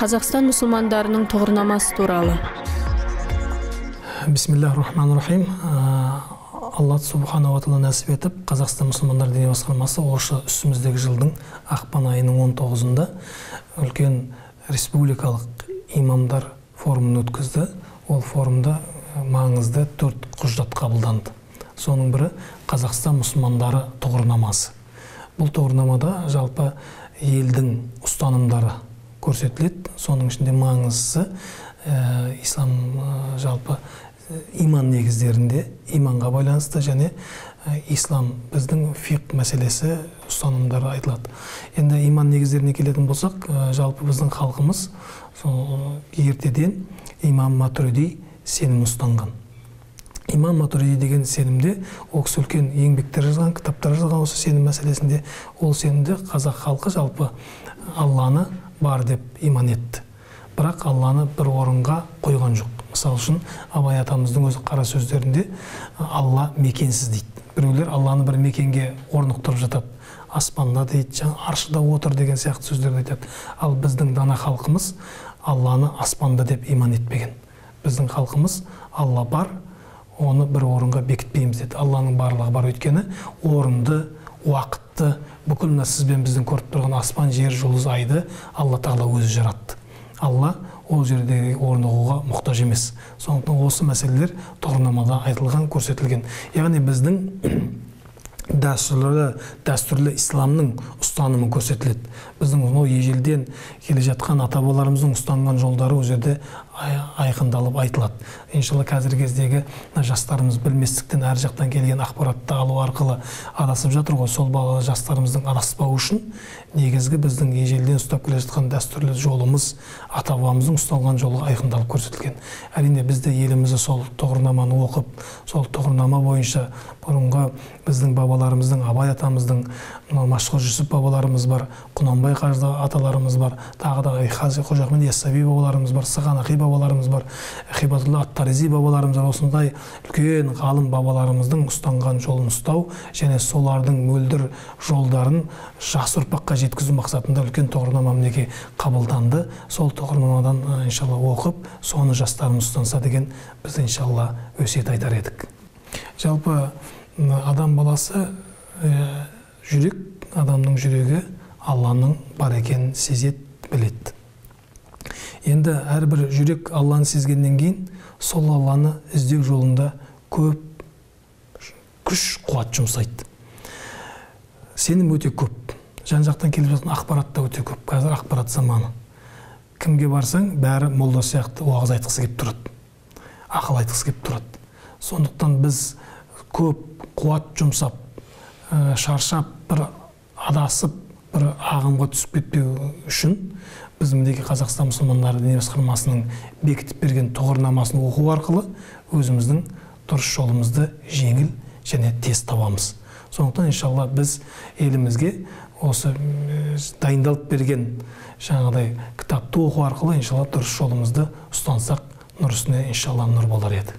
қазақстан мұсылмандарының тұғырнамасы туралы. Бисмиллахи рахмани рахим алла субханала тағала нәсіп етіп қазақстан мұсылмандар діни басқармасы осы үстіміздегі жылдың ақпан айының 19-ында үлкен республикалық имамдар форумын өткізді. Ол форумда маңызды төрт құжат қабылданды. Соның бірі қазақстан мұсылмандары тұғырнамасы. Бұл тұғырнамада жалпы елдің ұстанымдары көрсетіледі. Соның ішінде маңыздысы ә, ислам ә, жалпы иман негіздерінде иманға байланысты және ислам біздің фиқ мәселесі ұстанымдары айтылады. Енді иман негіздеріне келетін болсақ жалпы біздің халқымыз сол ертеден имам матуриди сенім ұстанған. Имам матуриди деген сенімде ол кісі үлкен еңбектер жазған кітаптар жазған осы сенім мәселесінде. Ол сенімде қазақ халқы жалпы алланы бар деп иман етті. Бірақ алланы бір орынға қойған жоқ. Мысалы үшін абай атамыздың өзі қара сөздерінде алла мекенсіз дейді. Біреулер алланы бір мекенге орнықтырып жатады. Аспанда дейді жаңа аршыда отыр деген сияқты сөздерді айтады. Ал біздің дана халқымыз алланы аспанда деп иман етпеген. Біздің халқымыз алла бар оны бір орынға бекітпейміз деді. Алланың барлығы бар өйткені орынды уақытты бүкіл мына сіз бен біздің көріп тұрған аспан жер жұлдыз айды алла тағала өзі жаратты. Алла ол жерде орнығуға мұқтаж емес. Сондықтан осы мәселелер тұғырнамада айтылған көрсетілген. Яғни біздің дәстүрлі дәстүрлі исламның ұстанымы көрсетіледі. Біздің мынау ежелден келе жатқан ата бабаларымыздың ұстанған жолдары ол жерде айқындалып айтылады. Иншалла қазіргі кездегі жастарымыз білместіктен әр жақтан келген ақпаратты алу арқылы адасып жатыр ғой. Сол жастарымыздың адаспауы үшін негізгі біздің ежелден ұстап келе жатқан дәстүрлі жолымыз ата бабамыздың ұсталған жолы айқындалып көрсетілген. Әрине біз де елімізді сол тұғырнаманы оқып сол тұғырнама бойынша бұрынғы біздің бабаларымыздың абай атамыздың мынау машһүр жүсіп бабаларымыз бар құнанбай қажы аталарымыз бар тағы да қожа ахмет яссауи бабаларымыз бар сығанақи бабаларымыз бар хибатулла ат таризи бабаларымыз бар. Осындай үлкен ғалым бабаларымыздың ұстанған жолын ұстау және солардың мөлдір жолдарын жас ұрпаққа жеткізу мақсатында үлкен тұғырнама мінекей қабылданды. Сол тұғырнамадан иншалла оқып соны жастарымыз ұстанса деген біз иншалла өсиет айтар едік. Жалпы адам баласы жүрек адамның жүрегі алланың бар екенін сезеді біледі. Енді әрбір жүрек алланы сезгеннен кейін сол алланы іздеу жолында көп күш қуат жұмсайды. Сенім өте көп. Жан жақтан келіп жатқан ақпарат та өте көп. Қазір ақпарат заманы. Кімге барсаң бәрі молда сияқты уағыз айтқысы келіп тұрады. Ақыл айтқысы келіп тұрады. Сондықтан біз көп қуат жұмсап ә, шаршап бір адасып бір ағымға түсіп кетпеу үшін біз мінекей қазақстан мұсылмандары діни басқармасының бекітіп берген тұғырнамасын оқу арқылы өзіміздің дұрыс жолымызды жеңіл және тез табамыз. Сондықтан иншалла біз елімізге осы дайындалып берген жаңағыдай кітапты оқу арқылы иншалла дұрыс жолымызды ұстансақ нұр үстіне иншалла нұр болар еді.